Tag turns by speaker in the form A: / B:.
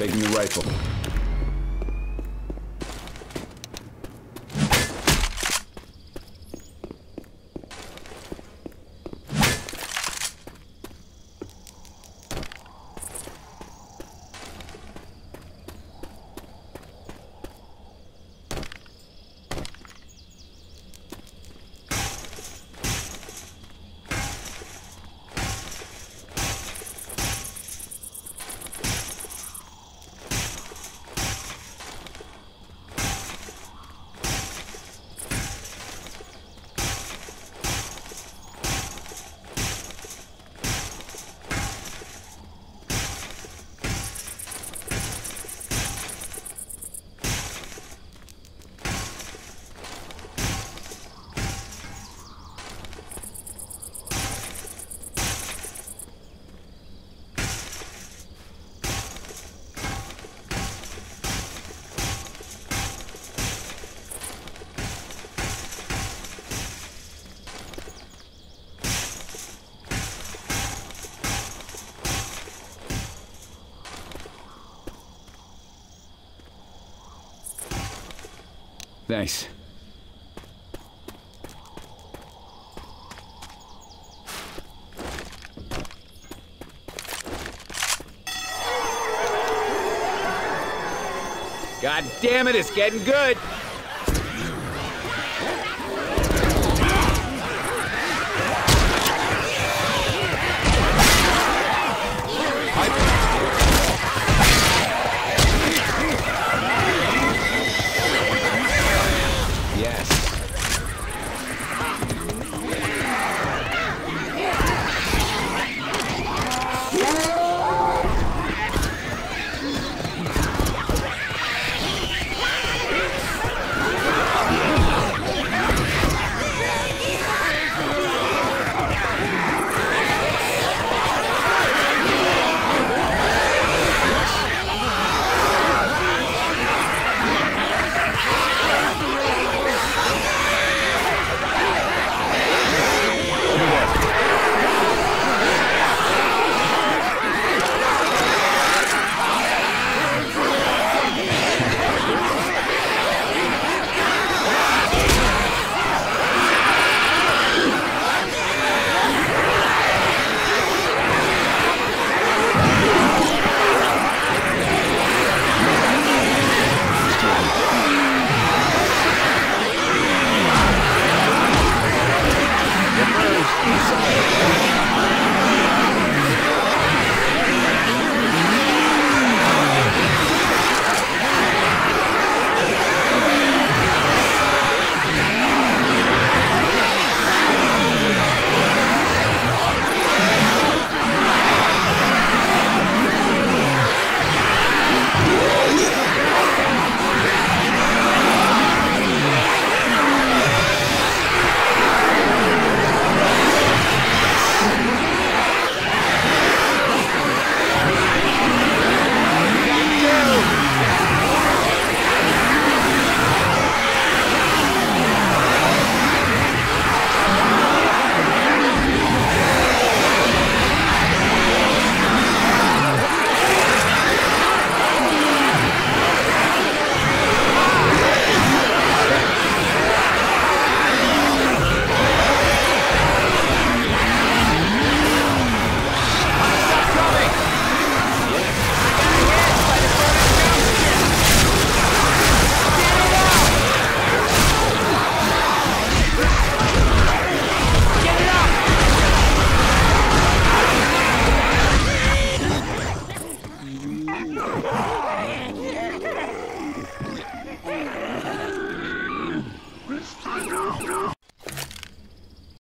A: Taking the rifle. Thanks.
B: God damn it, it's getting good.
A: Yeah!